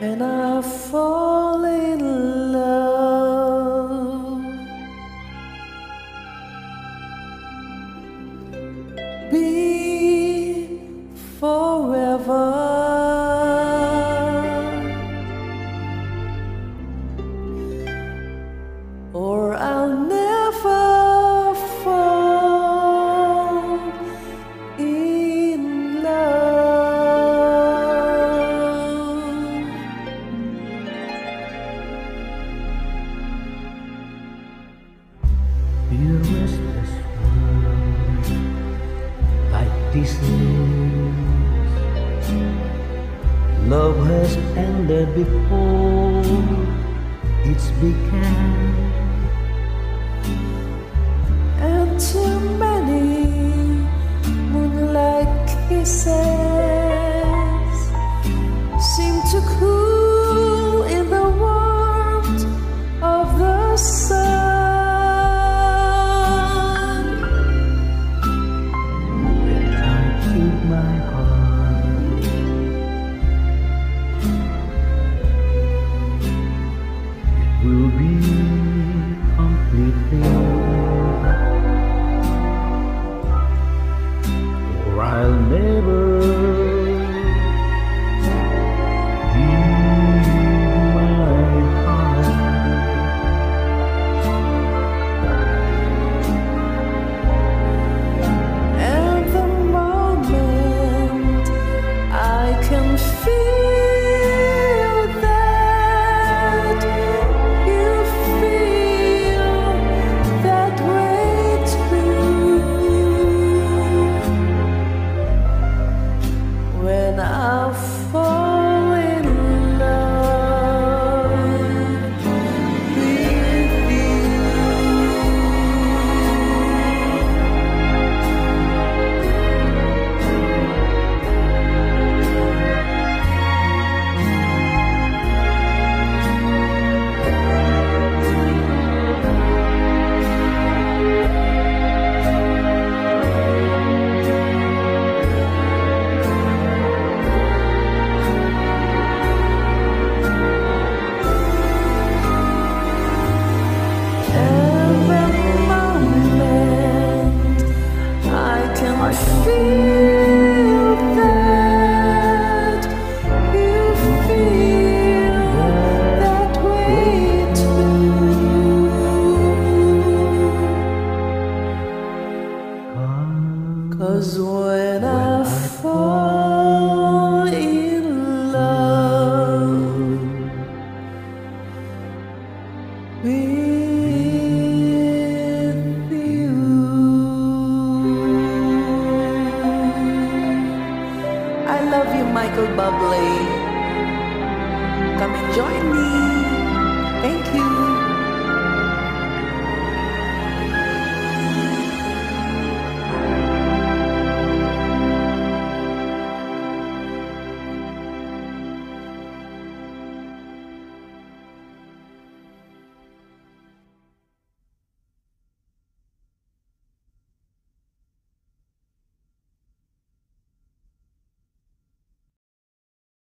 and I fall in love. Be Love has ended before it's began. and I'll never Cause when I fall in love with you. I love you, Michael Bublé. Come and join me.